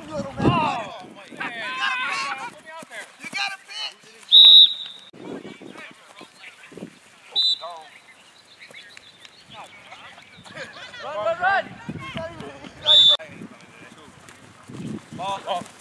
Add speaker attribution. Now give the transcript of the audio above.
Speaker 1: run, you little man. Oh, got a pitch. Run, run, run. Ball. Oh.